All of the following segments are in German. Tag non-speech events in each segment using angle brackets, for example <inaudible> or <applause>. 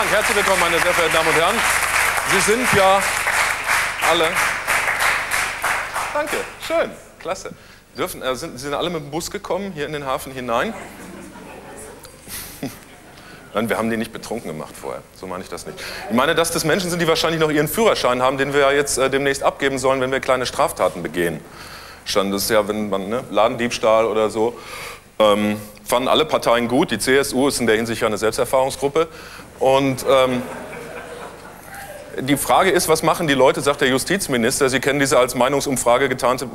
Dank, herzlich willkommen, meine sehr verehrten Damen und Herren. Sie sind ja alle. Danke, schön, klasse. Dürfen, äh, sind, Sie sind alle mit dem Bus gekommen, hier in den Hafen hinein? <laughs> Nein, wir haben die nicht betrunken gemacht vorher. So meine ich das nicht. Ich meine, dass das Menschen sind, die wahrscheinlich noch ihren Führerschein haben, den wir ja jetzt äh, demnächst abgeben sollen, wenn wir kleine Straftaten begehen. Stand es ja, wenn man ne, Ladendiebstahl oder so. Ähm, fanden alle Parteien gut. Die CSU ist in der Hinsicht ja eine Selbsterfahrungsgruppe. Und ähm, die Frage ist, was machen die Leute, sagt der Justizminister. Sie kennen diese als Meinungsumfrage getarnte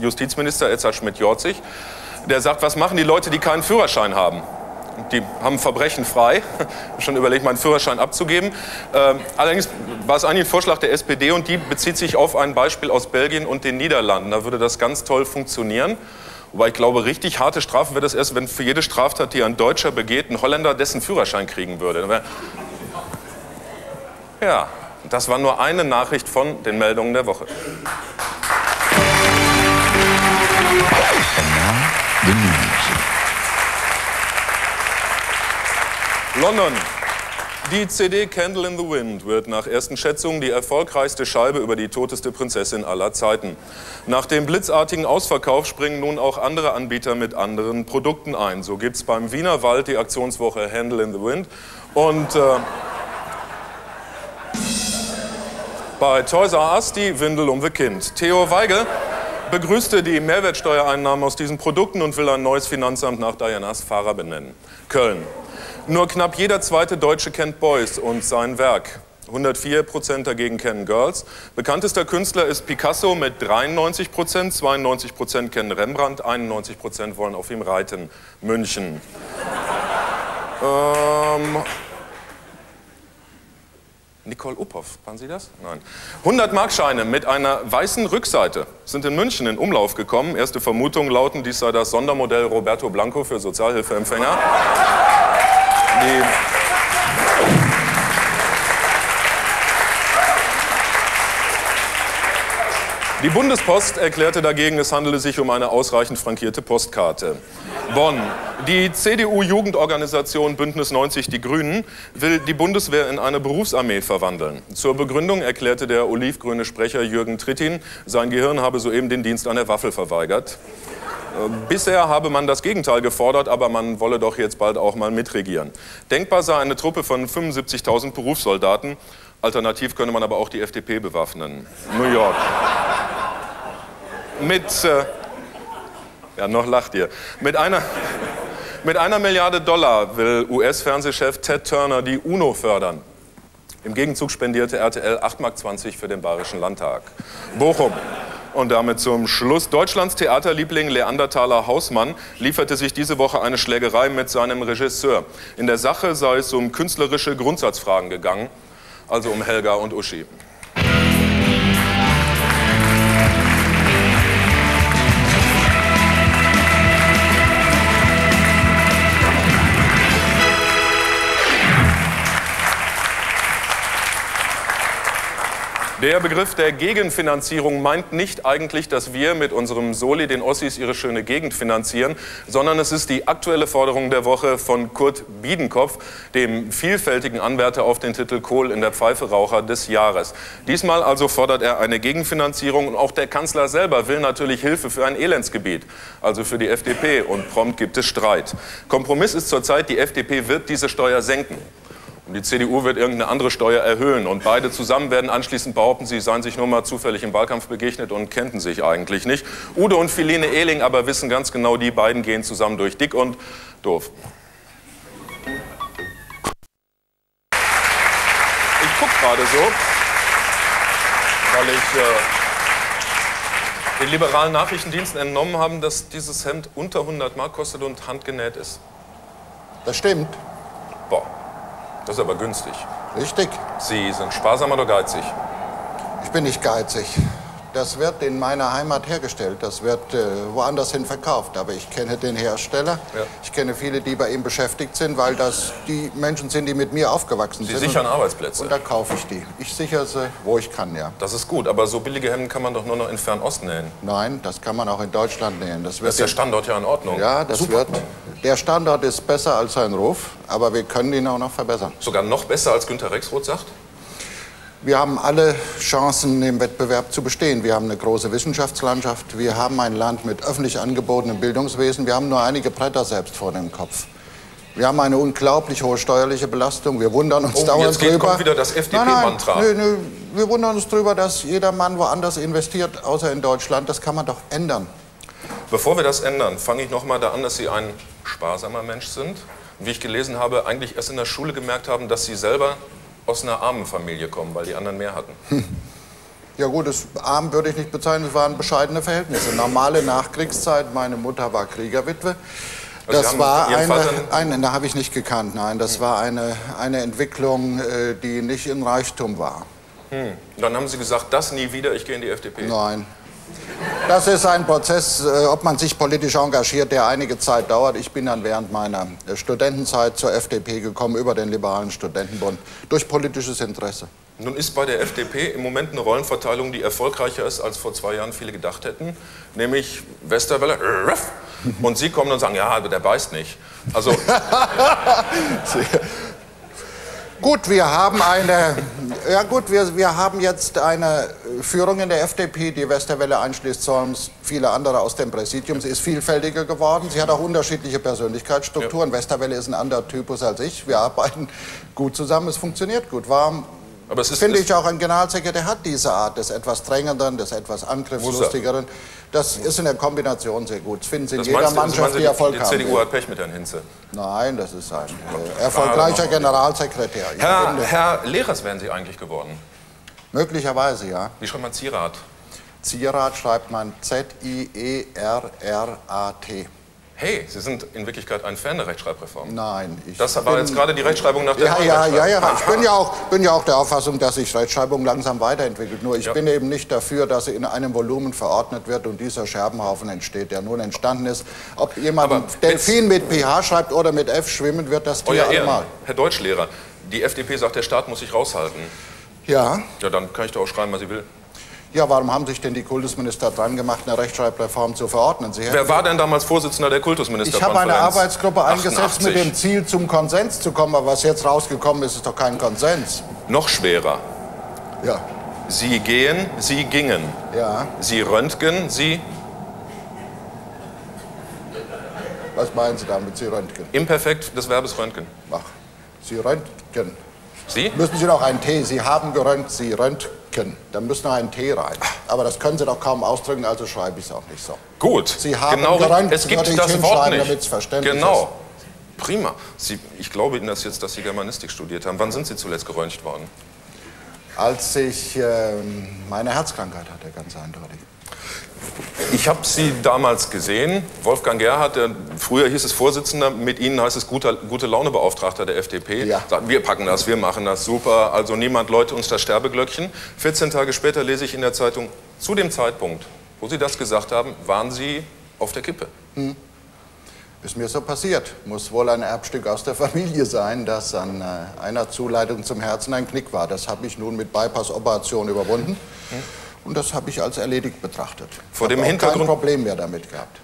Justizminister Edzard Schmidt-Jorzig. Der sagt, was machen die Leute, die keinen Führerschein haben? die haben Verbrechen frei. <laughs> schon überlegt, meinen Führerschein abzugeben. Ähm, allerdings war es eigentlich ein Vorschlag der SPD und die bezieht sich auf ein Beispiel aus Belgien und den Niederlanden. Da würde das ganz toll funktionieren. Wobei ich glaube, richtig harte Strafen wäre das erst, wenn für jede Straftat, die ein Deutscher begeht, ein Holländer dessen Führerschein kriegen würde. Ja, das war nur eine Nachricht von den Meldungen der Woche. London. Die CD Candle in the Wind wird nach ersten Schätzungen die erfolgreichste Scheibe über die toteste Prinzessin aller Zeiten. Nach dem blitzartigen Ausverkauf springen nun auch andere Anbieter mit anderen Produkten ein. So gibt es beim Wiener Wald die Aktionswoche Handle in the Wind und äh, bei Toys R Us die Windel um the Kind. Theo Weigel begrüßte die Mehrwertsteuereinnahmen aus diesen Produkten und will ein neues Finanzamt nach Dianas Fahrer benennen. Köln. Nur knapp jeder zweite Deutsche kennt Beuys und sein Werk. 104 Prozent dagegen kennen Girls. Bekanntester Künstler ist Picasso mit 93 Prozent, 92 Prozent kennen Rembrandt, 91 Prozent wollen auf ihm reiten. München. <laughs> ähm, Nicole Uphoff, waren Sie das? Nein. 100 Markscheine mit einer weißen Rückseite sind in München in Umlauf gekommen. Erste Vermutungen lauten, dies sei das Sondermodell Roberto Blanco für Sozialhilfeempfänger. <laughs> Die Die Bundespost erklärte dagegen, es handele sich um eine ausreichend frankierte Postkarte. Bonn. Die CDU-Jugendorganisation Bündnis 90 Die Grünen will die Bundeswehr in eine Berufsarmee verwandeln. Zur Begründung erklärte der olivgrüne Sprecher Jürgen Trittin, sein Gehirn habe soeben den Dienst an der Waffe verweigert. Bisher habe man das Gegenteil gefordert, aber man wolle doch jetzt bald auch mal mitregieren. Denkbar sei eine Truppe von 75.000 Berufssoldaten. Alternativ könne man aber auch die FDP bewaffnen. New York. Mit, äh, ja, noch lacht ihr. Mit einer, mit einer Milliarde Dollar will US-Fernsehchef Ted Turner die UNO fördern. Im Gegenzug spendierte RTL 8,20 Mark für den Bayerischen Landtag. Bochum. Und damit zum Schluss. Deutschlands Theaterliebling Leandertaler Hausmann lieferte sich diese Woche eine Schlägerei mit seinem Regisseur. In der Sache sei es um künstlerische Grundsatzfragen gegangen, also um Helga und Uschi. Der Begriff der Gegenfinanzierung meint nicht eigentlich, dass wir mit unserem Soli den Ossis ihre schöne Gegend finanzieren, sondern es ist die aktuelle Forderung der Woche von Kurt Biedenkopf, dem vielfältigen Anwärter auf den Titel Kohl in der Pfeife Raucher des Jahres. Diesmal also fordert er eine Gegenfinanzierung und auch der Kanzler selber will natürlich Hilfe für ein Elendsgebiet, also für die FDP und prompt gibt es Streit. Kompromiss ist zurzeit, die FDP wird diese Steuer senken. Und die CDU wird irgendeine andere Steuer erhöhen. Und beide zusammen werden anschließend behaupten, sie seien sich nur mal zufällig im Wahlkampf begegnet und kennten sich eigentlich nicht. Udo und Philine Ehling aber wissen ganz genau, die beiden gehen zusammen durch dick und doof. Ich gucke gerade so, weil ich äh, den liberalen Nachrichtendiensten entnommen habe, dass dieses Hemd unter 100 Mark kostet und handgenäht ist. Das stimmt. Boah, das ist aber günstig. Richtig. Sie sind sparsam oder geizig? Ich bin nicht geizig. Das wird in meiner Heimat hergestellt, das wird äh, woanders hin verkauft. Aber ich kenne den Hersteller, Ja. ich kenne viele, die bei ihm beschäftigt sind, weil das die Menschen sind, die mit mir aufgewachsen Sie sind. sichern und, Arbeitsplätze. und da kaufe ich die. Ich sichere sie, wo ich kann, ja. Das ist gut, aber so billige Hemden kann man doch nur noch in Fernost nähen. Nein, das kann man auch in Deutschland nähen. Das Da wird ist der Standort ja in Ordnung. ja, das Super. wird. Der Standort ist besser als sein Ruf, aber wir können ihn auch noch verbessern. Sogar noch besser als Günter Rexroth sagt? Wir haben alle Chancen, im Wettbewerb zu bestehen. Wir haben eine große Wissenschaftslandschaft. Wir haben ein Land mit öffentlich angebotenem Bildungswesen. Wir haben nur einige Bretter selbst vor dem Kopf. Wir haben eine unglaublich hohe steuerliche Belastung. Wir wundern uns Oh, dauernd jetzt geht- drüber. kommt wieder das FDP-Mantra. Nein, nein, nö, nö. Wir wundern uns drüber, dass jeder Mann woanders investiert, außer in Deutschland. Das kann man doch ändern. Bevor wir das ändern, fange ich noch mal da an, dass Sie ein sparsamer Mensch sind. Wie ich gelesen habe, eigentlich erst in der Schule gemerkt haben, dass Sie selber aus einer armen Familie kommen, weil die anderen mehr hatten. Ja gut, das arm würde ich nicht bezeichnen, es waren bescheidene Verhältnisse. Normale Nachkriegszeit, meine Mutter war Kriegerwitwe. Also Das war eine, eine, da habe ich nicht gekannt, nein, das war eine, eine Entwicklung, äh, die nicht in Reichtum war. Und dann haben Sie gesagt, das nie wieder, ich gehe in die FDP. Nein. Das ist ein Prozess, äh, ob man sich politisch engagiert, der einige Zeit dauert. Ich bin dann während meiner äh, Studentenzeit zur FDP gekommen, über den Liberalen Studentenbund, durch politisches Interesse. Nun ist bei der FDP im Moment eine Rollenverteilung, die erfolgreicher ist, als vor zwei Jahren viele gedacht hätten. Nämlich Westerwelle, und Sie kommen und sagen, ja, aber der beißt nicht. Also, <laughs> <laughs> Gut, wir haben eine, ja gut, wir, wir haben jetzt eine Führung in der FDP, die Westerwelle einschließt, sonst viele andere aus dem Präsidium. Sie ist vielfältiger geworden. Sie hat auch unterschiedliche Persönlichkeitsstrukturen. Westerwelle ist ein anderer Typus als ich. Wir arbeiten gut zusammen, es funktioniert gut. Warum aber es ist, finde ich auch, ein Generalsekretär hat diese Art des etwas drängenden, des etwas angriffslustigeren. Das ist in der Kombination sehr gut. Das finden Sie in jeder du, Mannschaft, Sie, die Erfolg die haben CDU hat Pech mit Herrn Hinze. Nein, das ist ein äh, erfolgreicher Generalsekretär. Herr, Herr Lehrers wären Sie eigentlich geworden. möglicherweise, ja. Wie schreibt man Zierat? Zierat schreibt man Z-I-E-R-R-A-T. Hey, Sie sind in Wirklichkeit ein Fan der Rechtschreibreform. Nein, ich Das war bin- jetzt gerade die Rechtschreibung nach der Ja, ja, ja, ja. Ich bin ja, auch, bin ja auch der Auffassung, dass sich Rechtschreibung langsam weiterentwickelt. Nur ich Ja. bin eben nicht dafür, dass sie in einem Volumen verordnet wird und dieser Scherbenhaufen entsteht, der nun entstanden ist. Ob jemand Aber Delfin mit PH schreibt oder mit F schwimmen wird das Tier allemal. Herr Deutschlehrer, die FDP sagt, der Staat muss sich raushalten. Ja. Ja, dann kann ich doch auch schreiben, was ich will. Ja, warum haben sich denn die Kultusminister dran gemacht, eine Rechtschreibreform zu verordnen? Sie Wer war denn damals Vorsitzender der Ich habe Kultusministerkonferenz? eine Arbeitsgruppe eingesetzt mit 88. dem Ziel, zum Konsens zu kommen. Aber was jetzt rausgekommen ist, ist doch kein Konsens. Noch schwerer. Ja. Sie gehen, Sie gingen. Ja. Sie röntgen, Sie Was meinen Sie damit, Sie röntgen? imperfekt des Verbes röntgen. Ach, Sie röntgen. Sie? Müssen Sie noch einen T. Sie haben gerönt, Sie röntgen. Da muss noch ein T rein. Aber das können Sie doch kaum ausdrücken, also schreibe ich es auch nicht so. Gut. Sie haben genau, geröntgt, es gibt das Wort hinschreiben, nicht. genau. Prima. Sie, ich glaube Ihnen das jetzt, dass Sie Germanistik studiert haben. Wann sind Sie zuletzt geröntgt worden? Als ich ähm, meine Herzkrankheit hatte, ganz eindeutig. Ich habe Sie damals gesehen. Wolfgang Gerhardt, der, früher hieß es Vorsitzender, mit Ihnen heißt es guter, gute Launebeauftragter der FDP. Ja. Sagt, wir packen das, wir machen das, super. Also niemand läute uns das Sterbeglöckchen. 14 Tage später lese ich in der Zeitung, zu dem Zeitpunkt, wo Sie das gesagt haben, waren Sie auf der Kippe. Ist mir so passiert. Muss wohl ein Erbstück aus der Familie sein, dass an äh, einer Zuleitung zum Herzen ein Knick war. Das habe ich nun mit Bypass-Operation überwunden. Und das habe ich als erledigt betrachtet. Vor Ich dem Hintergrund- kein Problem mehr damit gehabt.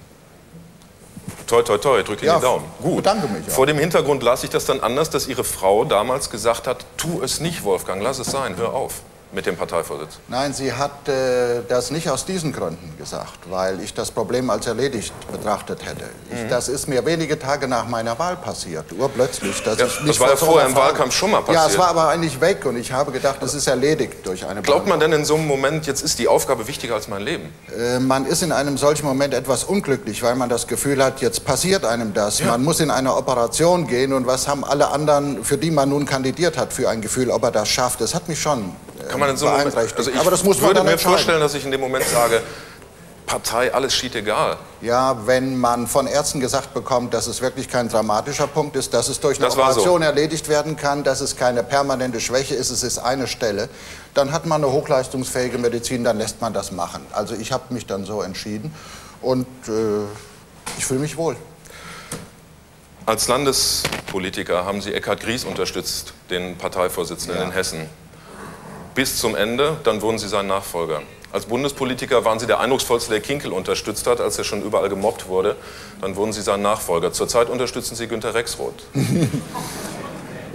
Toi, toi, toi, drücke Ihnen Ja, die Daumen. Gut. bedanke mich auch. Vor dem Hintergrund las ich das dann anders, dass Ihre Frau damals gesagt hat, tu es nicht, Wolfgang, lass es sein, hör auf mit dem Parteivorsitz. Nein, sie hat äh, das nicht aus diesen Gründen gesagt, weil ich das Problem als erledigt betrachtet hätte. Mhm. Ich, das ist mir wenige Tage nach meiner Wahl passiert, urplötzlich. Dass Ja, ich das mich war vor ja vorher im Wahlkampf schon mal Ja, es passiert. war aber eigentlich weg und ich habe gedacht, es ist erledigt durch eine Glaubt man denn in so einem Moment, jetzt ist die Aufgabe wichtiger als mein Leben? Äh, Man ist in einem solchen Moment etwas unglücklich, weil man das Gefühl hat, jetzt passiert einem das. Man muss in eine Operation gehen und was haben alle anderen, für die man nun kandidiert hat, für ein Gefühl, ob er das schafft. Das hat mich schon Kann man in so einem Moment, also ich Aber das muss man würde mir vorstellen, dass ich in dem Moment sage, Partei alles schied egal. Ja, wenn man von Ärzten gesagt bekommt, dass es wirklich kein dramatischer Punkt ist, dass es durch eine Das war so. Operation erledigt werden kann, dass es keine permanente Schwäche ist, es ist eine Stelle, dann hat man eine hochleistungsfähige Medizin, dann lässt man das machen. Also ich habe mich dann so entschieden und äh, ich fühle mich wohl. Als Landespolitiker haben Sie Eckhard Gries unterstützt, den Parteivorsitzenden Ja. in Hessen. Bis zum Ende, dann wurden Sie sein Nachfolger. Als Bundespolitiker waren Sie der eindrucksvollste, der Kinkel unterstützt hat, als er schon überall gemobbt wurde. Dann wurden Sie sein Nachfolger. Zurzeit unterstützen Sie Günter Rexroth. <laughs>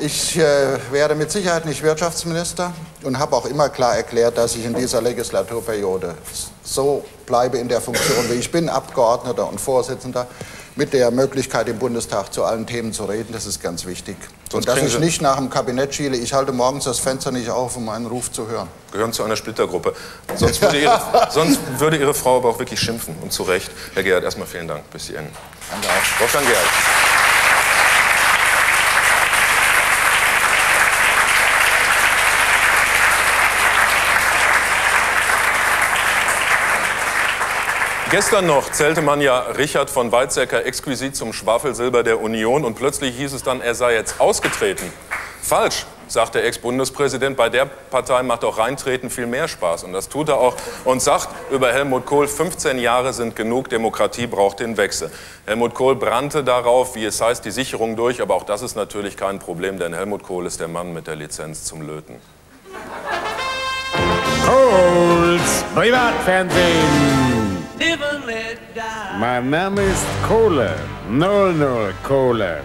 Ich äh, werde mit Sicherheit nicht Wirtschaftsminister und habe auch immer klar erklärt, dass ich in dieser Legislaturperiode so bleibe in der Funktion, wie ich bin, Abgeordneter und Vorsitzender, mit der Möglichkeit im Bundestag zu allen Themen zu reden. Das ist ganz wichtig. Sonst und dass ich Sie- nicht nach dem Kabinett schiele. Ich halte morgens das Fenster nicht auf, um meinen Ruf zu hören. Gehören zu einer Splittergruppe. Sonst würde, Ihre, <laughs> sonst würde Ihre Frau aber auch wirklich schimpfen. Und zu Recht. Herr Gerhard, erstmal vielen Dank bis hierhin. Danke auch. Wolfgang Gerhard. Gestern noch zählte man ja Richard von Weizsäcker exquisit zum Schwafelsilber der Union und plötzlich hieß es dann, er sei jetzt ausgetreten. Falsch, sagt der Ex-Bundespräsident. Bei der Partei macht auch Reintreten viel mehr Spaß. Und das tut er auch und sagt über Helmut Kohl, 15 Jahre sind genug, Demokratie braucht den Wechsel. Helmut Kohl brannte darauf, wie es heißt, die Sicherung durch. Aber auch das ist natürlich kein Problem, denn Helmut Kohl ist der Mann mit der Lizenz zum Löten. Kohls Privatfernsehen. Mein Name ist Kohle, 00 Kohle.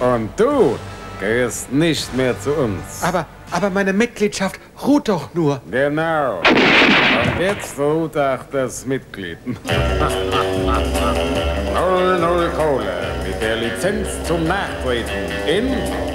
Und du gehörst nicht mehr zu uns. Aber, aber meine Mitgliedschaft ruht doch nur. Genau. Und jetzt ruht auch das Mitglied. <laughs> 00 Kohle mit der Lizenz zum Nachtreten in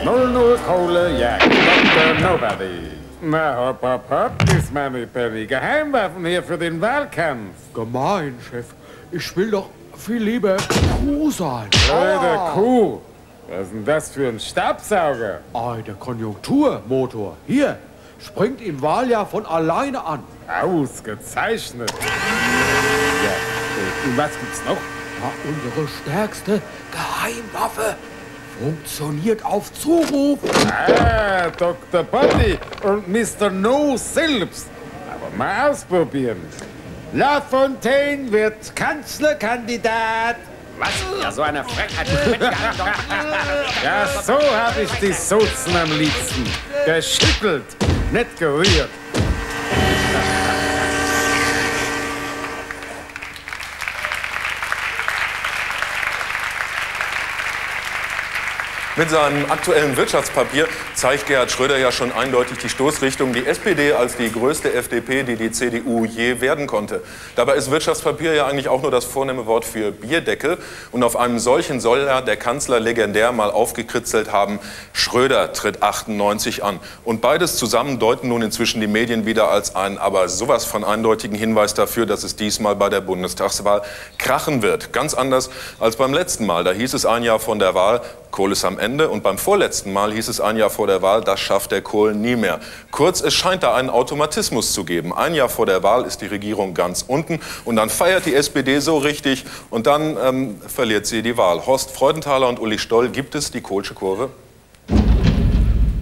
00 Kohle Jagd Dr. Nobody. Na, hopp, hopp, hopp, ist meine Penny. Geheimwaffen hier für den Wahlkampf. Gemein, Chef. Ich will doch viel lieber Kuh sein. Blöde Kuh. Was ist denn das für ein Staubsauger? Ei, der Konjunkturmotor. Hier, springt im Wahljahr von alleine an. Ausgezeichnet. Ja, äh, und was gibt's noch? Ja, unsere stärkste Geheimwaffe. Funktioniert auf Zuruf. Ah, Dr. Body und Mr. No selbst. Aber mal ausprobieren. La Fontaine wird Kanzlerkandidat. Was? Ja, so eine Frechheit. <laughs> Ja, so habe ich die Sozen am liebsten. Geschüttelt, nicht gerührt. Mit seinem aktuellen Wirtschaftspapier zeigt Gerhard Schröder ja schon eindeutig die Stoßrichtung. Die SPD als die größte FDP, die die CDU je werden konnte. Dabei ist Wirtschaftspapier ja eigentlich auch nur das vornehme Wort für Bierdeckel. Und auf einem solchen soll ja der Kanzler legendär mal aufgekritzelt haben, Schröder tritt 98 an. Und beides zusammen deuten nun inzwischen die Medien wieder als einen aber sowas von eindeutigen Hinweis dafür, dass es diesmal bei der Bundestagswahl krachen wird. Ganz anders als beim letzten Mal. Da hieß es ein Jahr von der Wahl, Kohl ist am Ende. Und beim vorletzten Mal hieß es ein Jahr vor der Wahl, das schafft der Kohl nie mehr. Kurz, es scheint da einen Automatismus zu geben. Ein Jahr vor der Wahl ist die Regierung ganz unten und dann feiert die SPD so richtig und dann ähm, verliert sie die Wahl. Horst Freudenthaler und Uli Stoll, gibt es die Kohlsche Kurve?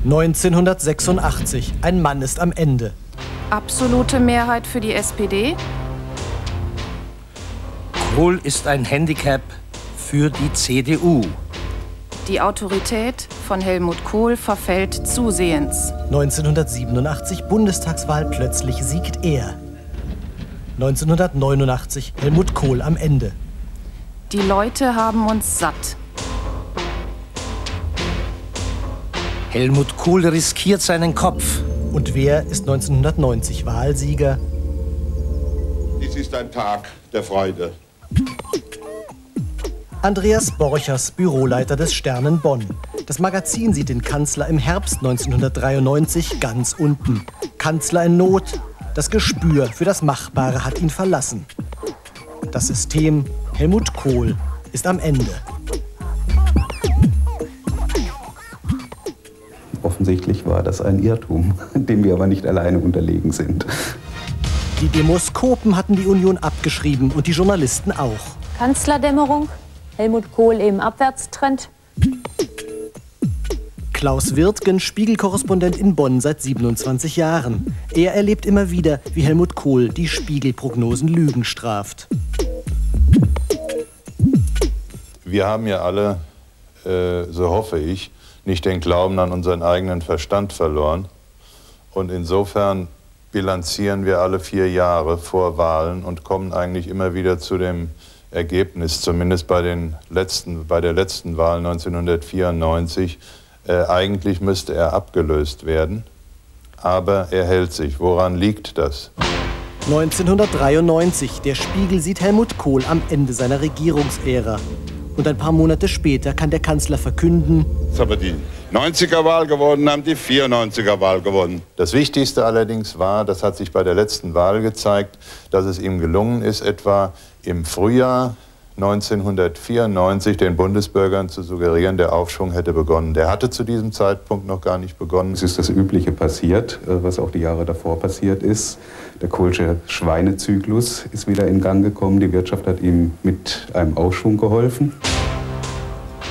1986. Ein Mann ist am Ende. Absolute Mehrheit für die SPD. Kohl ist ein Handicap für die CDU. Die Autorität von Helmut Kohl verfällt zusehends. 1987 Bundestagswahl plötzlich siegt er. 1989 Helmut Kohl am Ende. Die Leute haben uns satt. Helmut Kohl riskiert seinen Kopf. Und wer ist 1990 Wahlsieger? Dies ist ein Tag der Freude. Andreas Borchers, Büroleiter des Sternen Bonn. Das Magazin sieht den Kanzler im Herbst 1993 ganz unten. Kanzler in Not. Das Gespür für das Machbare hat ihn verlassen. Das System Helmut Kohl ist am Ende. Offensichtlich war das ein Irrtum, dem wir aber nicht alleine unterlegen sind. Die Demoskopen hatten die Union abgeschrieben und die Journalisten auch. Kanzlerdämmerung, Helmut Kohl im Abwärtstrend. Klaus Wirtgen, Spiegelkorrespondent in Bonn seit 27 Jahren. Er erlebt immer wieder, wie Helmut Kohl die Spiegelprognosen Lügen straft. Wir haben ja alle, äh, so hoffe ich, nicht den Glauben an unseren eigenen Verstand verloren. Und insofern bilanzieren wir alle vier Jahre vor Wahlen und kommen eigentlich immer wieder zu dem Ergebnis, zumindest bei, den letzten, bei der letzten Wahl 1994, äh, eigentlich müsste er abgelöst werden. Aber er hält sich. Woran liegt das? 1993. Der Spiegel sieht Helmut Kohl am Ende seiner Regierungsära. Und ein paar Monate später kann der Kanzler verkünden, Jetzt haben wir die 90er-Wahl gewonnen, haben die 94er-Wahl gewonnen. Das Wichtigste allerdings war, das hat sich bei der letzten Wahl gezeigt, dass es ihm gelungen ist, etwa im Frühjahr 1994 den Bundesbürgern zu suggerieren, der Aufschwung hätte begonnen. Der hatte zu diesem Zeitpunkt noch gar nicht begonnen. Es ist das Übliche passiert, äh, was auch die Jahre davor passiert ist. Der Kohlsche Schweinezyklus ist wieder in Gang gekommen. Die Wirtschaft hat ihm mit einem Aufschwung geholfen.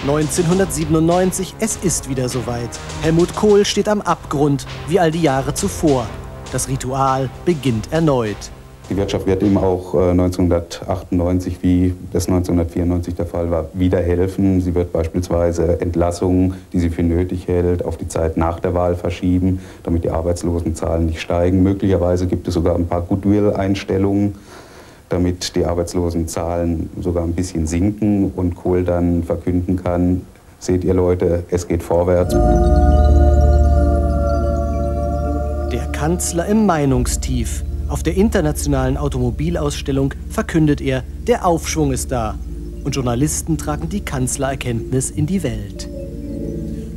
1997, es ist wieder soweit. Helmut Kohl steht am Abgrund, wie all die Jahre zuvor. Das Ritual beginnt erneut. Die Wirtschaft wird ihm auch äh, 1998, wie das 1994 der Fall war, wieder helfen. Sie wird beispielsweise Entlassungen, die sie für nötig hält, auf die Zeit nach der Wahl verschieben, damit die Arbeitslosenzahlen nicht steigen. Möglicherweise gibt es sogar ein paar Goodwill-Einstellungen, damit die Arbeitslosenzahlen sogar ein bisschen sinken und Kohl dann verkünden kann, seht ihr Leute, es geht vorwärts. Der Kanzler im Meinungstief. Auf der internationalen Automobilausstellung verkündet er, der Aufschwung ist da. Und Journalisten tragen die Kanzlererkenntnis in die Welt.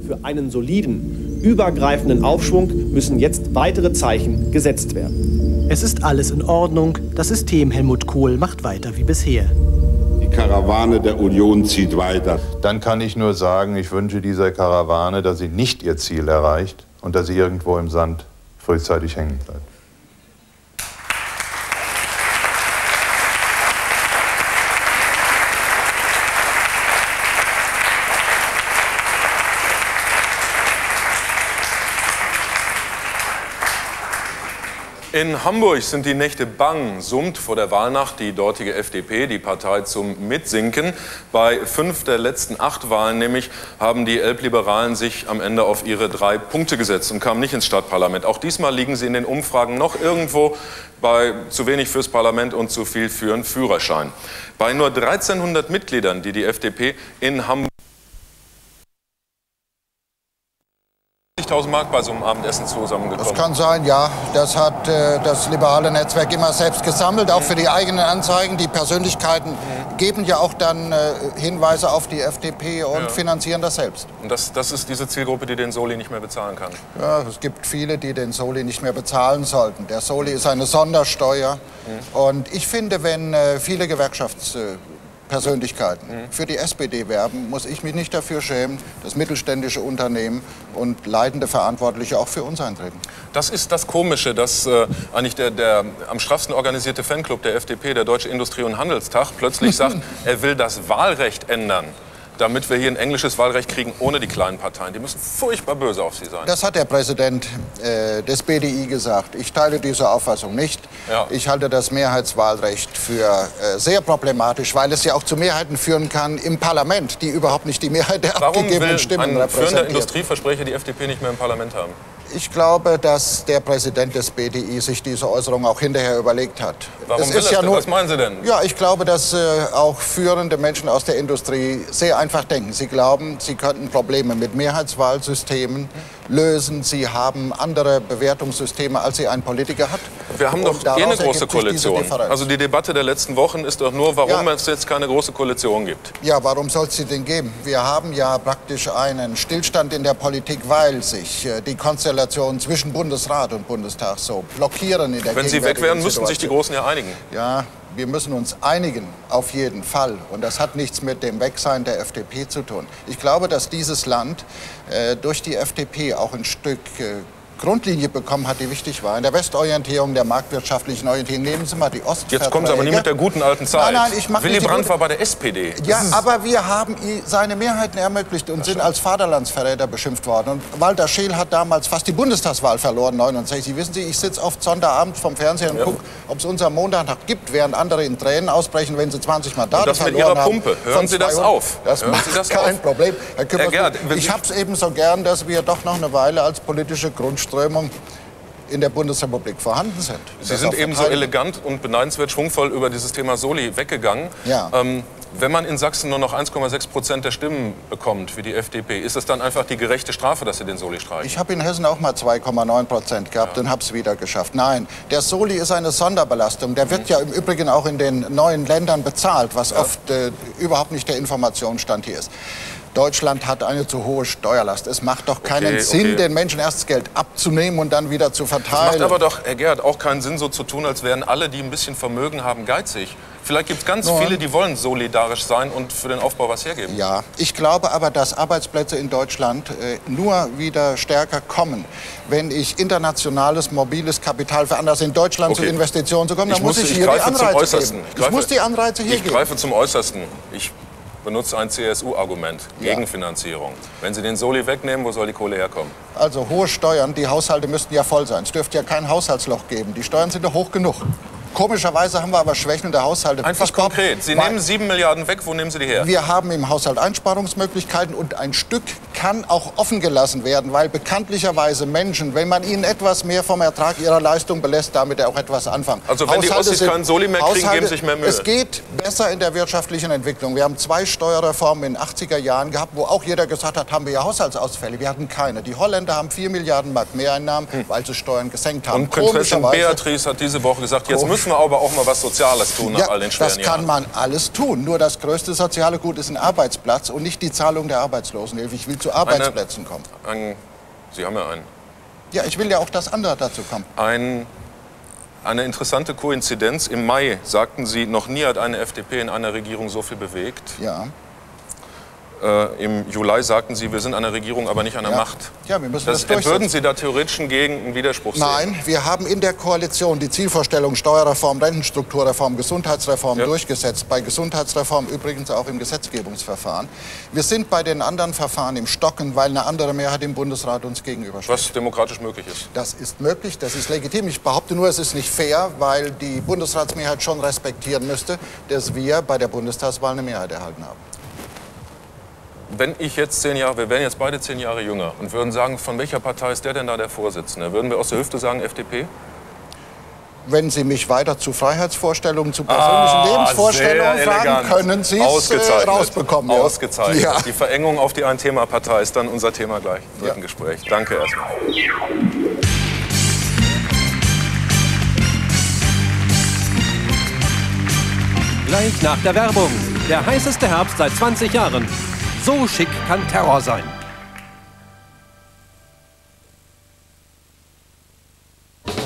Für einen soliden, übergreifenden Aufschwung müssen jetzt weitere Zeichen gesetzt werden. Es ist alles in Ordnung. Das System Helmut Kohl macht weiter wie bisher. Die Karawane der Union zieht weiter. Dann kann ich nur sagen, ich wünsche dieser Karawane, dass sie nicht ihr Ziel erreicht und dass sie irgendwo im Sand frühzeitig hängen bleibt. In Hamburg sind die Nächte bang, summt vor der Wahlnacht die dortige FDP, die Partei zum Mitsinken. Bei fünf der letzten acht Wahlen nämlich haben die Elbliberalen sich am Ende auf ihre drei Punkte gesetzt und kamen nicht ins Stadtparlament. Auch diesmal liegen sie in den Umfragen noch irgendwo bei zu wenig fürs Parlament und zu viel für einen Führerschein. Bei nur 1300 Mitgliedern, die die FDP in Hamburg 50.000 Mark bei so einem Abendessen zusammengekommen. Das kann sein, ja. Das hat äh, das liberale Netzwerk immer selbst gesammelt, auch für die eigenen Anzeigen. Die Persönlichkeiten geben ja auch dann äh, Hinweise auf die FDP und Ja. finanzieren das selbst. Und das, das ist diese Zielgruppe, die den Soli nicht mehr bezahlen kann. Ja, es gibt viele, die den Soli nicht mehr bezahlen sollten. Der Soli ist eine Sondersteuer. Und ich finde, wenn äh, viele Gewerkschaftspersönlichkeiten für die SPD werben, muss ich mich nicht dafür schämen, dass mittelständische Unternehmen und leitende Verantwortliche auch für uns eintreten. Das ist das Komische, dass äh, eigentlich der, der am straffsten organisierte Fanclub der FDP, der Deutsche Industrie- und Handelstag, plötzlich sagt, <laughs> er will das Wahlrecht ändern, damit wir hier ein englisches Wahlrecht kriegen ohne die kleinen Parteien. Die müssen furchtbar böse auf sie sein. Das hat der Präsident äh, des BDI gesagt. Ich teile diese Auffassung nicht. Ja. Ich halte das Mehrheitswahlrecht für äh, sehr problematisch, weil es ja auch zu Mehrheiten führen kann im Parlament, die überhaupt nicht die Mehrheit der Warum abgegebenen will Stimmen ein führender repräsentiert. Industrieversprecher die FDP nicht mehr im Parlament haben? Ich glaube, dass der Präsident des BDI sich diese Äußerung auch hinterher überlegt hat. Warum Es ist das ja nur- Was meinen Sie denn? Ja, ich glaube, dass äh, auch führende Menschen aus der Industrie sehr einfach denken. Sie glauben, sie könnten Probleme mit Mehrheitswahlsystemen lösen. Sie haben andere Bewertungssysteme, als sie ein Politiker hat. Wir haben doch eh eine große Koalition. Also die Debatte der letzten Wochen ist doch nur, warum Ja. es jetzt keine große Koalition gibt. Ja, warum soll es sie denn geben? Wir haben ja praktisch einen Stillstand in der Politik, weil sich äh, die Konstellationen zwischen Bundesrat und Bundestag so blockieren in der Wenn sie weg wären, müssten sich die. Großen ja einigen. Ja, wir müssen uns einigen, auf jeden Fall. Und das hat nichts mit dem Wegsein der FDP zu tun. Ich glaube, dass dieses Land äh, durch die FDP auch ein Stück äh, Grundlinie bekommen hat, die wichtig war. In der Westorientierung, der marktwirtschaftlichen Orientierung. Nehmen Sie mal die Ostverträge. Jetzt kommen Sie aber nicht mit der guten alten Zeit. Nein, nein, ich mache Willy Brandt war bei der SPD. Ja, Das aber wir haben seine Mehrheiten ermöglicht und sind als Vaterlandsverräter beschimpft worden. Und Walter Scheel hat damals fast die Bundestagswahl verloren, 69. Wissen Sie, ich sitze oft Sonntagabend vom Fernseher und Ja. gucke, ob es uns am Montag noch gibt, während andere in Tränen ausbrechen, wenn sie 20 Mandate Und das mit Ihrer haben. Pumpe. Hören Sie das 200. auf. Das Hören macht das kein auf. Problem. Herr Küppers, Herr Gerd, ich habe es eben so gern, dass wir doch noch eine Weile als politische Grundströmung in der Bundesrepublik vorhanden sind. Sie sind eben so elegant und beneidenswert schwungvoll über dieses Thema Soli weggegangen. Ja. Ähm, wenn man in Sachsen nur noch 1,6 Prozent der Stimmen bekommt, wie die FDP, ist das dann einfach die gerechte Strafe, dass Sie den Soli streichen? Ich habe in Hessen auch mal 2,9 Prozent gehabt und habe es wieder geschafft. Nein, der Soli ist eine Sonderbelastung. Der wird ja im Übrigen auch in den neuen Ländern bezahlt, was oft äh, überhaupt nicht der Informationsstand hier ist. Deutschland hat eine zu hohe Steuerlast. Es macht doch keinen Okay, Sinn, okay. den Menschen erst das Geld abzunehmen und dann wieder zu Es macht verteilen. aber doch, Herr Gerhard, auch keinen Sinn, so zu tun, als wären alle, die ein bisschen Vermögen haben, geizig. Vielleicht gibt es ganz Nein. viele, die wollen solidarisch sein und für den Aufbau was hergeben. Ja, ich glaube aber, dass Arbeitsplätze in Deutschland äh, nur wieder stärker kommen, wenn ich internationales, mobiles Kapital veranlasse, in Deutschland Okay. zu Investitionen zu kommen. Dann muss muss- ich hier die Anreize Äußersten. geben. Ich Ich, greife- muss die Anreize hier Ich geben. greife zum Äußersten. Ich benutze ein CSU-Argument. Gegenfinanzierung. Wenn Sie den Soli wegnehmen, wo soll die Kohle herkommen? Also hohe Steuern, die Haushalte müssten ja voll sein. Es dürfte ja kein Haushaltsloch geben. Die Steuern sind doch hoch genug. Komischerweise haben wir aber schwächelnde Haushalte. Einfach Ich glaub, konkret. Sie nehmen 7 Milliarden weg, wo nehmen Sie die her? Wir haben im Haushalt Einsparungsmöglichkeiten und ein Stück kann auch offen gelassen werden, weil bekanntlicherweise Menschen, wenn man ihnen etwas mehr vom Ertrag ihrer Leistung belässt, damit auch etwas anfangen. Also wenn die Ossis keinen Soli mehr kriegen, geben sich mehr Mühe. Es geht besser in der wirtschaftlichen Entwicklung. Wir haben zwei Steuerreformen in den 80er Jahren gehabt, wo auch jeder gesagt hat, haben wir ja Haushaltsausfälle. Wir hatten keine. Die Holländer haben 4 Milliarden Mark Mehreinnahmen, weil sie Steuern gesenkt haben. Hm. Und Prinzessin Beatrice hat diese Woche gesagt, jetzt müssen wir aber auch mal was Soziales tun nach ja, all den schweren das kann Jahren. man alles tun. Nur das größte soziale Gut ist ein Arbeitsplatz und nicht die Zahlung der Arbeitslosenhilfe. Ich will zu Arbeitsplätzen kommen. Ein, Sie haben ja einen. Ja, ich will ja auch, dass andere dazu kommen. Ein, eine interessante Koinzidenz. Im Mai sagten Sie, noch nie hat eine FDP in einer Regierung so viel bewegt. Ja. Äh, Im Juli sagten Sie, wir sind an der Regierung, aber nicht an der Ja. Macht. Ja, wir müssen das Das, würden Sie da theoretisch gegen einen Widerspruch sehen? Nein, wir haben in der Koalition die Zielvorstellung Steuerreform, Rentenstrukturreform, Gesundheitsreform durchgesetzt. Bei Gesundheitsreform übrigens auch im Gesetzgebungsverfahren. Wir sind bei den anderen Verfahren im Stocken, weil eine andere Mehrheit im Bundesrat uns gegenübersteht. Was demokratisch möglich ist. Das ist möglich, das ist legitim. Ich behaupte nur, es ist nicht fair, weil die Bundesratsmehrheit schon respektieren müsste, dass wir bei der Bundestagswahl eine Mehrheit erhalten haben. Wenn ich jetzt zehn Jahre, wir wären jetzt beide zehn Jahre jünger und würden sagen, von welcher Partei ist der denn da der Vorsitzende? Würden wir aus der Hüfte sagen FDP? Wenn Sie mich weiter zu Freiheitsvorstellungen, zu persönlichen Ah, Lebensvorstellungen fragen, können Sie es äh, Ausgezeichnet. rausbekommen. ja. Ausgezeichnet. Ja. Die Verengung auf die Ein-Thema-Partei ist dann unser Thema gleich im dritten Gespräch. Danke erstmal. Gleich nach der Werbung. Der heißeste Herbst seit 20 Jahren. So schick kann Terror sein.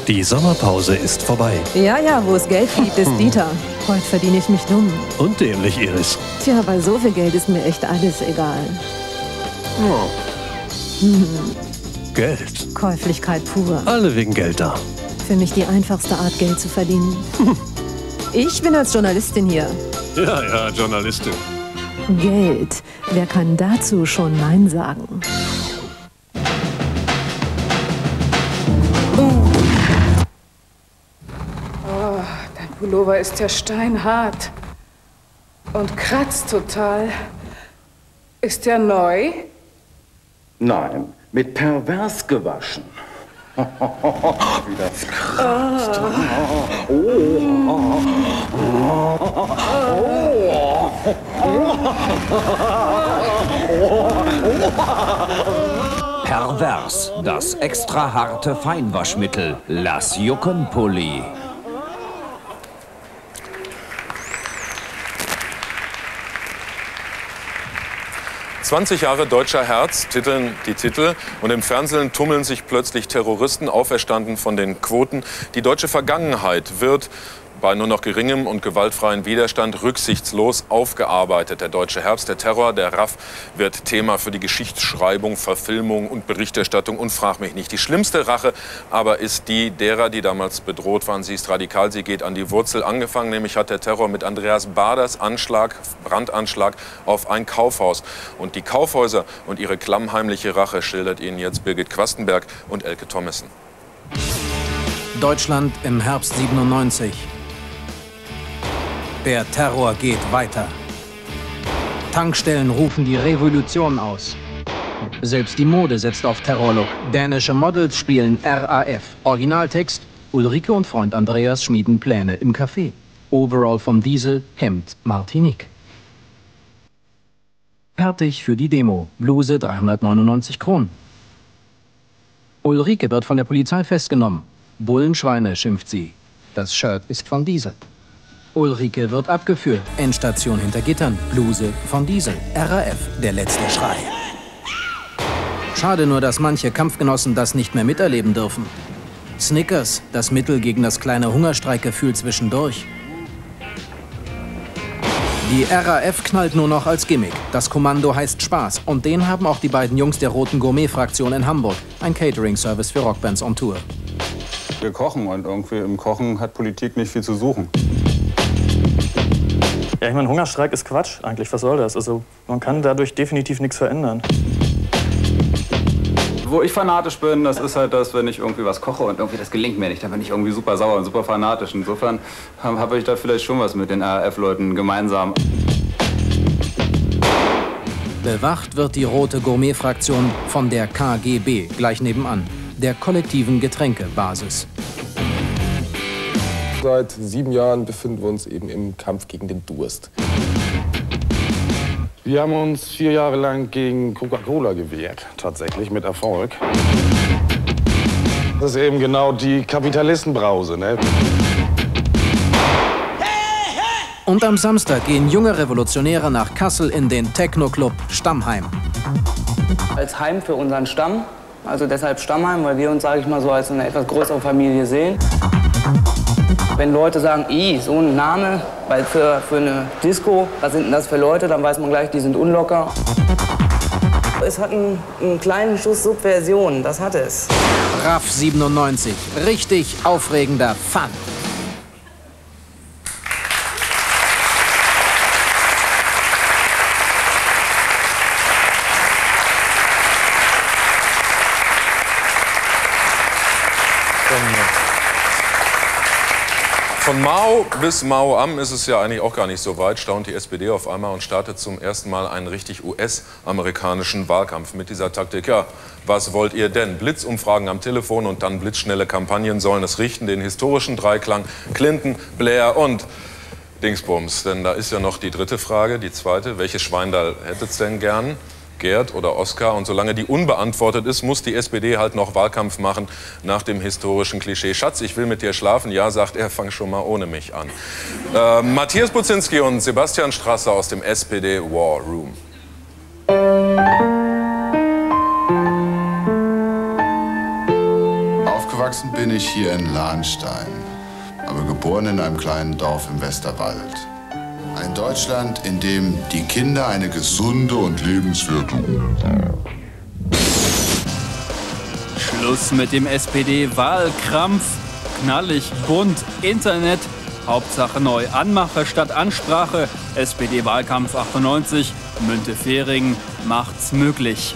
Die Sommerpause ist vorbei. Ja, ja, wo es Geld gibt, ist Dieter. Heute verdiene ich mich dumm. Und dämlich, Iris. Tja, bei so viel Geld ist mir echt alles egal. Oh. Hm, Geld. Käuflichkeit pur. Alle wegen Geld da. Für mich die einfachste Art, Geld zu verdienen. <laughs> Ich bin als Journalistin hier. Ja, ja, Journalistin. Geld. Wer kann dazu schon Nein sagen? Oh, dein Pullover ist ja steinhart. Und kratzt total. Ist der neu? Nein, mit pervers gewaschen. <laughs> Wieder kratzt. Pervers, das extra harte Feinwaschmittel. Lass jucken, Pulli. .20 Jahre deutscher Herz titeln die Titel und im Fernsehen tummeln sich plötzlich Terroristen, auferstanden von den Quoten. Die deutsche Vergangenheit wird bei nur noch geringem und gewaltfreien Widerstand rücksichtslos aufgearbeitet. Der deutsche Herbst, der Terror, der RAF wird Thema für die Geschichtsschreibung, Verfilmung und Berichterstattung und frag mich nicht. Die schlimmste Rache aber ist die derer, die damals bedroht waren. Sie ist radikal, sie geht an die Wurzel. Angefangen nämlich hat der Terror mit Andreas Baders Anschlag, Brandanschlag auf ein Kaufhaus. Und die Kaufhäuser und ihre klammheimliche Rache schildert Ihnen jetzt Birgit Quastenberg und Elke Thomassen. Deutschland im Herbst 97. Der Terror geht weiter. Tankstellen rufen die Revolution aus. Selbst die Mode setzt auf Terrorlook. Dänische Models spielen RAF. Originaltext: Ulrike und Freund Andreas schmieden Pläne im Café. Overall vom Diesel, Hemd Martinique. Fertig für die Demo. Bluse 399 Kronen. Ulrike wird von der Polizei festgenommen. Bullenschweine, schimpft sie. Das Shirt ist von Diesel. Ulrike wird abgeführt. Endstation hinter Gittern. Bluse von Diesel. RAF, der letzte Schrei. Schade nur, dass manche Kampfgenossen das nicht mehr miterleben dürfen. Snickers, das Mittel gegen das kleine Hungerstreikgefühl zwischendurch. Die RAF knallt nur noch als Gimmick. Das Kommando heißt Spaß. Und den haben auch die beiden Jungs der Roten Gourmet-Fraktion in Hamburg. Ein Catering-Service für Rockbands on Tour. Wir kochen und irgendwie im Kochen hat Politik nicht viel zu suchen. Ja, ich meine, Hungerstreik ist Quatsch eigentlich. Was soll das? Also, man kann dadurch definitiv nichts verändern. Wo ich fanatisch bin, das ist halt das, wenn ich irgendwie was koche und irgendwie das gelingt mir nicht, dann bin ich irgendwie super sauer und super fanatisch. Insofern habe hab ich da vielleicht schon was mit den RAF-Leuten gemeinsam. Bewacht wird die Rote Gourmet-Fraktion von der KGB gleich nebenan, der kollektiven Getränkebasis. Seit sieben Jahren befinden wir uns eben im Kampf gegen den Durst. Wir haben uns vier Jahre lang gegen Coca-Cola gewehrt, tatsächlich mit Erfolg. Das ist eben genau die Kapitalistenbrause, ne? Und am Samstag gehen junge Revolutionäre nach Kassel in den Techno-Club Stammheim. Als Heim für unseren Stamm, also deshalb Stammheim, weil wir uns, sage ich mal, so als eine etwas größere Familie sehen. Wenn Leute sagen, i, so ein Name, weil für, für eine Disco, was sind denn das für Leute, dann weiß man gleich, die sind unlocker. Es hat einen, einen kleinen Schuss Subversion, das hat es. RAF 97, richtig aufregender Fun. Von Mao bis Mao am ist es ja eigentlich auch gar nicht so weit, staunt die SPD auf einmal und startet zum ersten Mal einen richtig US-amerikanischen Wahlkampf mit dieser Taktik. Ja, was wollt ihr denn? Blitzumfragen am Telefon und dann blitzschnelle Kampagnen sollen es richten, den historischen Dreiklang Clinton, Blair und Dingsbums. Denn da ist ja noch die dritte Frage, die zweite. Welches Schweindal hättet's denn gern? Gerd oder Oskar. Und solange die unbeantwortet ist, muss die SPD halt noch Wahlkampf machen nach dem historischen Klischee. Schatz, ich will mit dir schlafen. Ja, sagt er, fang schon mal ohne mich an. Äh, Matthias Buzinski und Sebastian Strasser aus dem SPD War Room. Aufgewachsen bin ich hier in Lahnstein, aber geboren in einem kleinen Dorf im Westerwald. Ein Deutschland, in dem die Kinder eine gesunde und lebenswerte Schluss mit dem SPD-Wahlkrampf. Knallig, bunt, Internet. Hauptsache neu. Anmache statt Ansprache. SPD-Wahlkampf 98. Münte-Fering macht's möglich.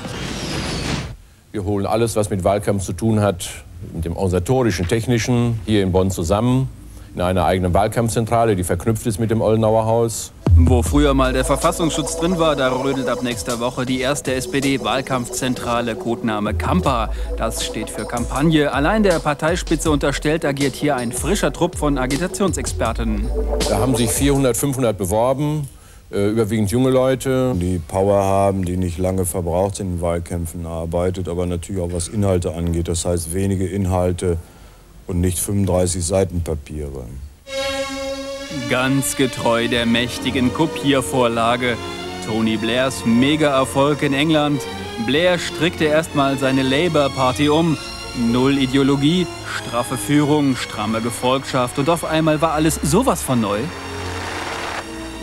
Wir holen alles, was mit Wahlkampf zu tun hat, mit dem organisatorischen, technischen, hier in Bonn zusammen in einer eigenen Wahlkampfzentrale, die verknüpft ist mit dem Ollenauer Haus. Wo früher mal der Verfassungsschutz drin war, da rödelt ab nächster Woche die erste SPD-Wahlkampfzentrale, Codename Kampa. Das steht für Kampagne. Allein der Parteispitze unterstellt agiert hier ein frischer Trupp von Agitationsexperten. Da haben sich 400, 500 beworben. Äh, überwiegend junge Leute. Die Power haben, die nicht lange verbraucht sind in Wahlkämpfen, arbeitet, aber natürlich auch was Inhalte angeht. Das heißt wenige Inhalte, und nicht 35 Seiten Papiere. Ganz getreu der mächtigen Kopiervorlage. Tony Blairs Mega-Erfolg in England. Blair strickte erstmal seine Labour Party um. Null Ideologie, straffe Führung, stramme Gefolgschaft und auf einmal war alles sowas von neu.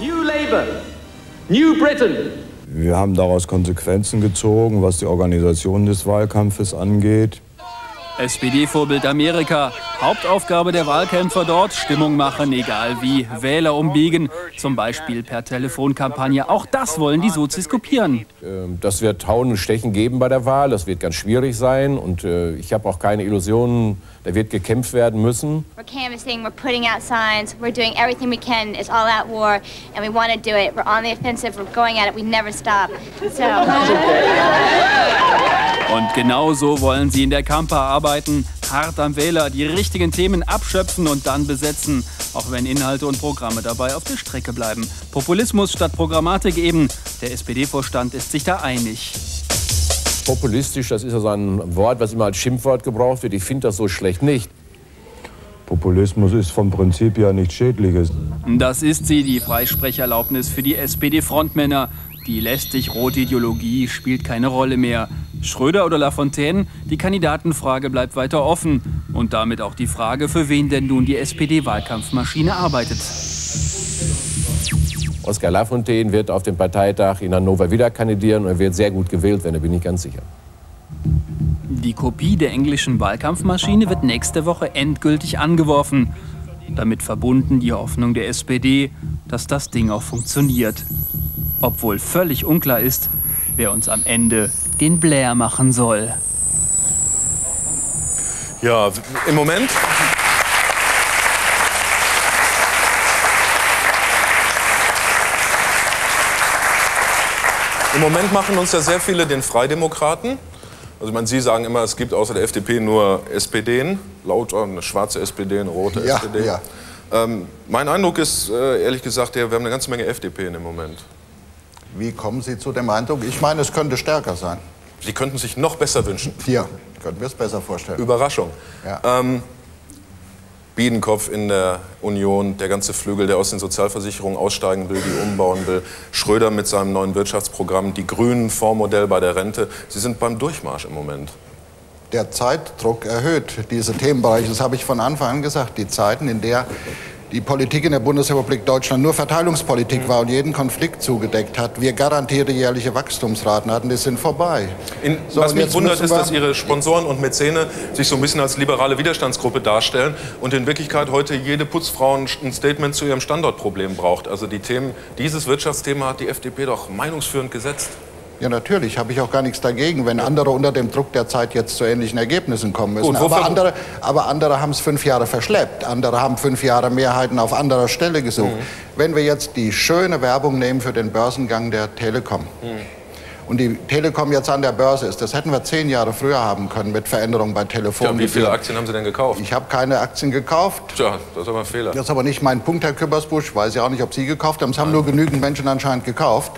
New Labour, New Britain. Wir haben daraus Konsequenzen gezogen, was die Organisation des Wahlkampfes angeht. SPD-Vorbild Amerika. Hauptaufgabe der Wahlkämpfer dort, Stimmung machen, egal wie, Wähler umbiegen, zum Beispiel per Telefonkampagne. Auch das wollen die Sozis kopieren. Ähm, Das wird Hauen und Stechen geben bei der Wahl. Das wird ganz schwierig sein. Und äh, ich habe auch keine Illusionen, da wird gekämpft werden müssen. We're canvassing, we're putting out signs, we're doing everything we can. It's all out war, and we want to do it. We're on the offensive, we're going at it, we never stop. So. <laughs> Und genau so wollen sie in der Kampa arbeiten. Hart am Wähler, die richtigen Themen abschöpfen und dann besetzen. Auch wenn Inhalte und Programme dabei auf der Strecke bleiben. Populismus statt Programmatik eben. Der SPD-Vorstand ist sich da einig. Populistisch, das ist ja so ein Wort, was immer als Schimpfwort gebraucht wird. Ich finde das so schlecht nicht. Populismus ist vom Prinzip ja nichts Schädliches. Das ist sie, die Freisprecherlaubnis für die SPD-Frontmänner. Die lästig-rote Ideologie spielt keine Rolle mehr. Schröder oder Lafontaine, die Kandidatenfrage bleibt weiter offen. Und damit auch die Frage, für wen denn nun die SPD-Wahlkampfmaschine arbeitet. Oskar Lafontaine wird auf dem Parteitag in Hannover wieder kandidieren und er wird sehr gut gewählt werden, da bin ich ganz sicher. Die Kopie der englischen Wahlkampfmaschine wird nächste Woche endgültig angeworfen. Damit verbunden die Hoffnung der SPD, dass das Ding auch funktioniert. Obwohl völlig unklar ist, wer uns am Ende den Blair machen soll. Ja, im Moment. Im Moment machen uns ja sehr viele den Freidemokraten. Also ich meine, Sie sagen immer, es gibt außer der FDP nur SPDen, lauter eine schwarze SPD, eine rote Ja, SPD. ja. Ähm, mein Eindruck ist, äh, ehrlich gesagt, wir haben eine ganze Menge FDP im Moment. Wie kommen Sie zu dem Eindruck? Ich meine, es könnte stärker sein. Sie könnten sich noch besser wünschen. Ja, könnten wir es besser vorstellen. Überraschung. Ja. Ähm, Biedenkopf in der Union, der ganze Flügel, der aus den Sozialversicherungen aussteigen will, die umbauen will. Schröder mit seinem neuen Wirtschaftsprogramm, die Grünen Fondsmodell bei der Rente. Sie sind beim Durchmarsch im Moment. Der Zeitdruck erhöht diese Themenbereiche. Das habe ich von Anfang an gesagt. Die Zeiten, in der die Politik in der Bundesrepublik Deutschland nur Verteilungspolitik war und jeden Konflikt zugedeckt hat, wir garantierte jährliche Wachstumsraten hatten, die sind vorbei. In, So, was mich wundert, ist, dass Ihre Sponsoren und Mäzene sich so ein bisschen als liberale Widerstandsgruppe darstellen und in Wirklichkeit heute jede Putzfrau ein ein Statement zu ihrem Standortproblem braucht. Also die Themen, dieses Wirtschaftsthema hat die FDP doch meinungsführend gesetzt. Ja, natürlich, habe ich auch gar nichts dagegen, wenn andere unter dem Druck der Zeit jetzt zu ähnlichen Ergebnissen kommen müssen. Gut, aber andere, aber andere haben es fünf Jahre verschleppt. Andere haben fünf Jahre Mehrheiten auf anderer Stelle gesucht. Mhm. Wenn wir jetzt die schöne Werbung nehmen für den Börsengang der Telekom und die Telekom jetzt an der Börse ist, das hätten wir zehn Jahre früher haben können mit Veränderungen bei Tja, Telefonen. wie viele Aktien haben Sie denn gekauft? Ich habe keine Aktien gekauft. Tja, das ist aber ein Fehler. Das ist aber nicht mein Punkt, Herr Küppersbusch. Ich weiß ja auch nicht, ob Sie gekauft haben. Es haben nur genügend Menschen anscheinend gekauft.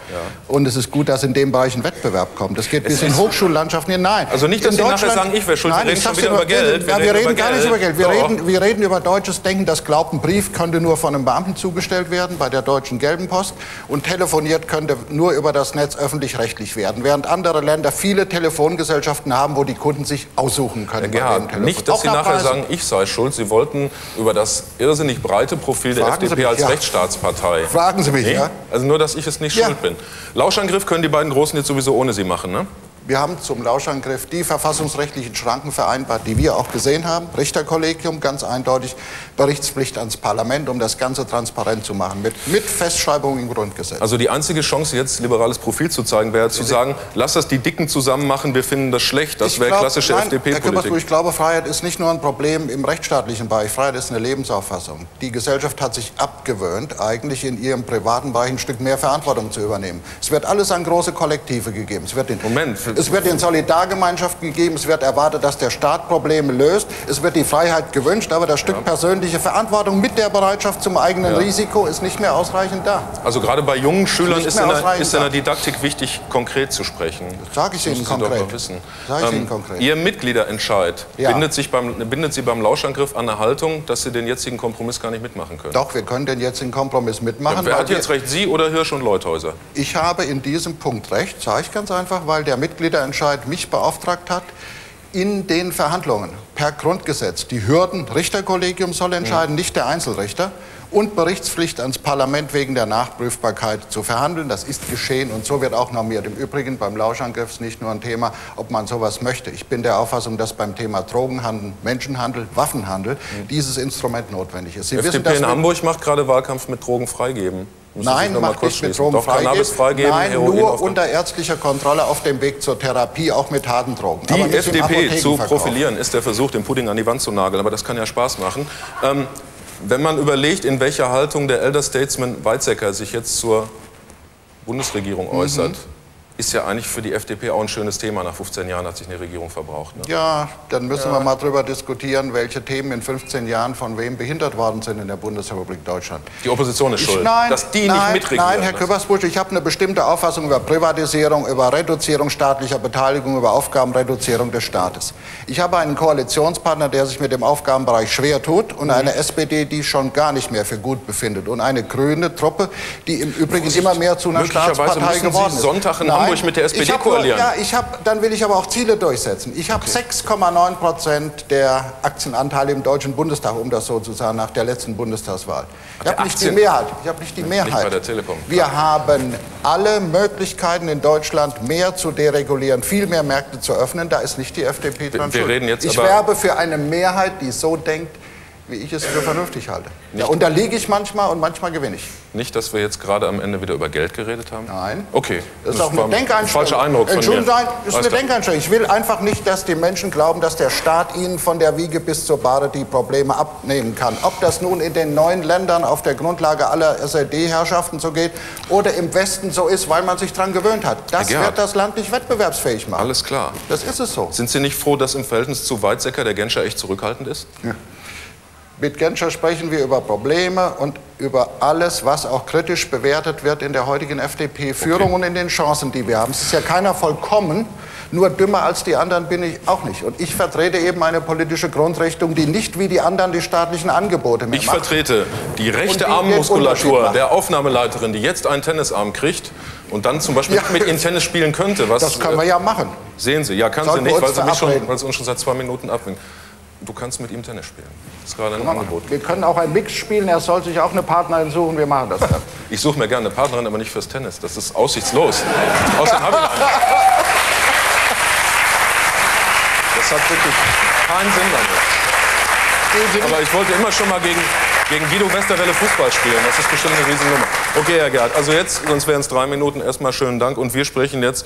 Und es ist gut, dass in dem Bereich ein Wettbewerb kommt. Das geht Es bis in Hochschullandschaften hinein. Also nicht, dass In Sie nachher Deutschland- sagen, ich wäre schuld. Wir Nein, reden ich schon wieder über Geld. Ja, wir reden gar nicht über Geld. Wir reden, wir reden über deutsches Denken. Das glaubt, ein Brief könnte nur von einem Beamten zugestellt werden bei der Deutschen Gelben Post. Und telefoniert könnte nur über das Netz öffentlich-rechtlich werden. Während andere Länder viele Telefongesellschaften haben, wo die Kunden sich aussuchen können. Telefoniert. nicht, dass Sie nach nachher sagen, ich sei schuld. Sie wollten über das irrsinnig breite Profil der Fragen FDP mich, als ja. Rechtsstaatspartei. Fragen Sie mich, Nee? ja. Also nur, dass ich es nicht schuld bin. Lauschangriff können die beiden Großen jetzt sowieso ohne Sie machen, ne? Wir haben zum Lauschangriff die verfassungsrechtlichen Schranken vereinbart, die wir auch gesehen haben. Richterkollegium, ganz eindeutig, Berichtspflicht ans Parlament, um das Ganze transparent zu machen, mit, mit Festschreibung im Grundgesetz. Also die einzige Chance, jetzt liberales Profil zu zeigen, wäre zu sagen, lass das die Dicken zusammen machen, wir finden das schlecht. Das wäre klassische FDP-Politik. ich glaube, Freiheit ist nicht nur ein Problem im rechtsstaatlichen Bereich. Freiheit ist eine Lebensauffassung. Die Gesellschaft hat sich abgewöhnt, eigentlich in ihrem privaten Bereich ein Stück mehr Verantwortung zu übernehmen. Es wird alles an große Kollektive gegeben. Es wird in, Moment. Es wird in Solidargemeinschaften gegeben. Es wird erwartet, dass der Staat Probleme löst. Es wird die Freiheit gewünscht, aber das Stück persönliche Verantwortung mit der Bereitschaft zum eigenen Ja. Risiko ist nicht mehr ausreichend da. Also gerade bei jungen Schülern ist mehr in, der, ist in der da. Didaktik wichtig, konkret zu sprechen. Ich Das Ihnen müssen Sie doch konkret. Sag ich Ähm, Ihnen konkret. Ihr Mitgliederentscheid Ja. bindet, sich beim, bindet Sie beim Lauschangriff an eine Haltung, dass Sie den jetzigen Kompromiss gar nicht mitmachen können. Doch, wir können den jetzt in Kompromiss mitmachen. Ja, wer hat jetzt recht, Sie oder Hirsch und Leuthäuser? Ich habe in diesem Punkt recht, sage ich ganz einfach, weil der Mitgliederentscheid mich beauftragt hat, in den Verhandlungen per Grundgesetz. Die Hürden, Richterkollegium soll entscheiden, nicht der Einzelrichter. Und Berichtspflicht ans Parlament wegen der Nachprüfbarkeit zu verhandeln. Das ist geschehen und so wird auch normiert. Im Übrigen beim Lauschangriff ist nicht nur ein Thema, ob man sowas möchte. Ich bin der Auffassung, dass beim Thema Drogenhandel, Menschenhandel, Waffenhandel dieses Instrument notwendig ist. Sie wissen, FDP dass in Hamburg macht gerade Wahlkampf mit Drogen freigeben. Müssen Nein, mal macht nicht mit. Drogen Doch, Cannabis freigeben, Nein, Heroin nur unter ärztlicher Kontrolle auf dem Weg zur Therapie, auch mit harten Drogen. Die FDP zu profilieren, ist der Versuch, den Pudding an die Wand zu nageln. Aber das kann ja Spaß machen. Ähm, wenn man überlegt, in welcher Haltung der Elder Statesman Weizsäcker sich jetzt zur Bundesregierung Mhm. Ist ja eigentlich für die FDP auch ein schönes Thema. Nach 15 Jahren hat sich eine Regierung verbraucht. Ne? Ja, dann müssen wir mal darüber diskutieren, welche Themen in 15 Jahren von wem behindert worden sind in der Bundesrepublik Deutschland. Die Opposition ist Ich- schuld, nein, dass die nein, nicht mitregieren. Nein, Herr Das- Küppersbusch, ich habe eine bestimmte Auffassung über Privatisierung, über Reduzierung staatlicher Beteiligung, über Aufgabenreduzierung des Staates. Ich habe einen Koalitionspartner, der sich mit dem Aufgabenbereich schwer tut Mhm. und eine SPD, die schon gar nicht mehr für gut befindet und eine grüne Truppe, die im Übrigen immer mehr zu einer Staatspartei geworden ist. Sonntag in Hamburg mit der SPD ich hab koalieren. Ja, ich hab, dann will ich aber auch Ziele durchsetzen. Ich habe 6,9 Prozent der Aktienanteile im Deutschen Bundestag, um das so zu sagen, nach der letzten Bundestagswahl. Ich habe nicht die Mehrheit. Ich habe nicht die Nicht Mehrheit. bei der Telekom. Wir haben alle Möglichkeiten in Deutschland mehr zu deregulieren, viel mehr Märkte zu öffnen. Da ist nicht die FDP dran wir schuld. reden jetzt ich werbe für eine Mehrheit, die so denkt, wie ich es für vernünftig halte. Da unterliege ich manchmal und manchmal gewinne ich. Nicht, dass wir jetzt gerade am Ende wieder über Geld geredet haben? Nein. Okay. Das ist auch war eine ein Denkeinstellung. Falscher Eindruck von Entschuldigung, mir. das ist Alles eine. Denkeinstellung. Ich will einfach nicht, dass die Menschen glauben, dass der Staat ihnen von der Wiege bis zur Bahre die Probleme abnehmen kann. Ob das nun in den neuen Ländern auf der Grundlage aller SED-Herrschaften so geht oder im Westen so ist, weil man sich daran gewöhnt hat. Das wird das Land nicht wettbewerbsfähig machen. Alles klar. Das ist es so. Sind Sie nicht froh, dass im Verhältnis zu Weizsäcker der Genscher echt zurückhaltend ist? Mit Genscher sprechen wir über Probleme und über alles, was auch kritisch bewertet wird in der heutigen FDP-Führung und in den Chancen, die wir haben. Es ist ja keiner vollkommen, nur dümmer als die anderen bin ich auch nicht. Und ich vertrete eben eine politische Grundrichtung, die nicht wie die anderen die staatlichen Angebote mehr Ich macht. vertrete die rechte die Armmuskulatur der Aufnahmeleiterin, die jetzt einen Tennisarm kriegt und dann zum Beispiel Ja. mit Ihnen Tennis spielen könnte. Was, Das können wir ja machen. Sehen Sie, ja, kann Sollten sie nicht, weil sie, mich schon, weil sie uns schon seit zwei Minuten abwinkt. Du kannst mit ihm Tennis spielen. Das ist gerade ein. Angebot. Wir können auch ein Mix spielen, er soll sich auch eine Partnerin suchen, wir machen das dann. <laughs> Ich suche mir gerne eine Partnerin, aber nicht fürs Tennis. Das ist aussichtslos. Außerdem habe ich eine. Das hat wirklich keinen Sinn damit. Aber ich wollte immer schon mal gegen, gegen Guido Westerwelle Fußball spielen. Das ist bestimmt eine Riesennummer. Okay, Herr Gerd, also jetzt, sonst wären es drei Minuten. Erstmal schönen Dank. Und wir sprechen jetzt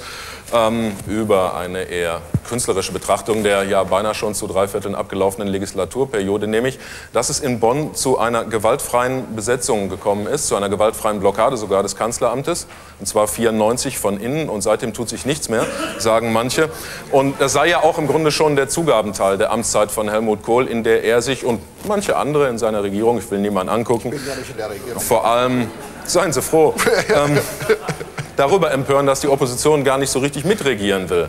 ähm, über eine eher künstlerische Betrachtung der ja beinahe schon zu drei Vierteln abgelaufenen Legislaturperiode, nämlich, dass es in Bonn zu einer gewaltfreien Besetzung gekommen ist, zu einer gewaltfreien Blockade sogar des Kanzleramtes, und zwar 94 von innen, und seitdem tut sich nichts mehr, sagen manche. Und das sei ja auch im Grunde schon der Zugabenteil der Amtszeit von Helmut Kohl, in der er sich und manche andere in seiner Regierung, ich will niemanden angucken, Ich bin ja nicht in der Regierung. vor allem, seien Sie froh, <laughs> ähm, darüber empören, dass die Opposition gar nicht so richtig mitregieren will.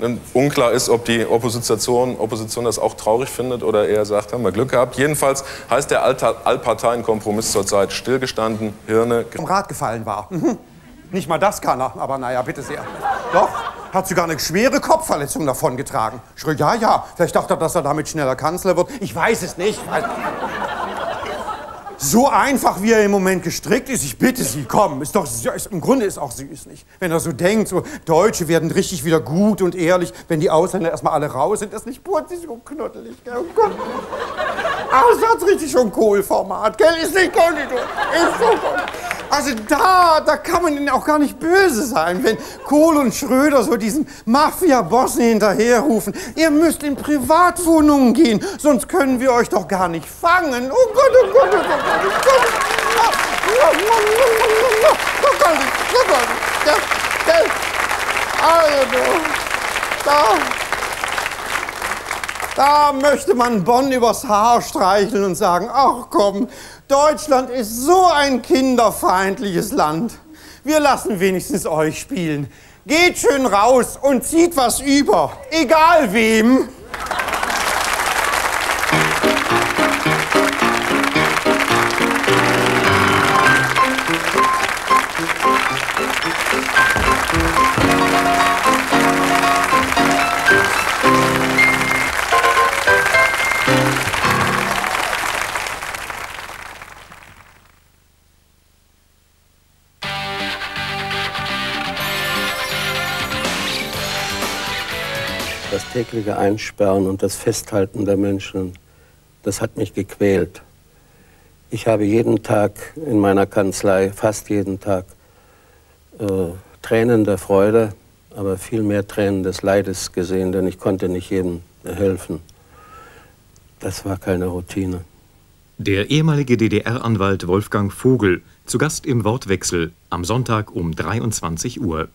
Und unklar ist, ob die Opposition, Opposition das auch traurig findet oder eher sagt, haben wir Glück gehabt. Jedenfalls heißt der Allparteienkompromiss zurzeit stillgestanden, Hirne. vom Rad gefallen war. Mhm. Nicht mal das kann er, aber naja, bitte sehr. Doch, hat sogar eine schwere Kopfverletzung davongetragen. Schrie, ja, ja, vielleicht dachte er, dass er damit schneller Kanzler wird. Ich weiß es nicht. So einfach, wie er im Moment gestrickt ist, ich bitte Sie, komm, ist doch, ist, im Grunde ist auch süß, nicht? Wenn er so denkt, so Deutsche werden richtig wieder gut und ehrlich, wenn die Ausländer erstmal alle raus sind, ist nicht putzig so knuddelig, gell? Oh Gott. Ah, das hat's richtig schon Kohlformat, gell? Ist nicht du. Ist so. Also da, da kann man ihnen auch gar nicht böse sein, wenn Kohl und Schröder so diesen Mafia-Bossen hinterherrufen. Ihr müsst in Privatwohnungen gehen, sonst können wir euch doch gar nicht fangen. Oh Gott, oh Gott, oh Gott, Also, da, da möchte man Bonn übers Haar streicheln und sagen, ach komm, Deutschland ist so ein kinderfeindliches Land. Wir lassen wenigstens euch spielen. Geht schön raus und zieht was über, egal wem. Tägliche Einsperren und das Festhalten der Menschen, das hat mich gequält. Ich habe jeden Tag in meiner Kanzlei, fast jeden Tag, äh, Tränen der Freude, aber viel mehr Tränen des Leides gesehen, denn ich konnte nicht jedem helfen. Das war keine Routine. Der ehemalige DDR-Anwalt Wolfgang Vogel, zu Gast im Wortwechsel, am Sonntag um 23 Uhr.